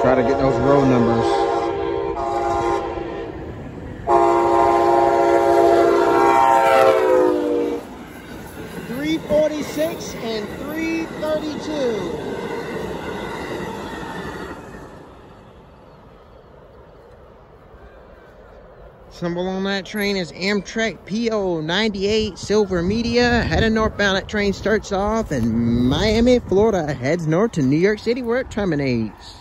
Try to get those row numbers. Three forty-six and three thirty-two. Symbol on that train is Amtrak PO 98 Silver Meteor. Heading northbound, that train starts off in Miami, Florida. Heads north to New York City where it terminates.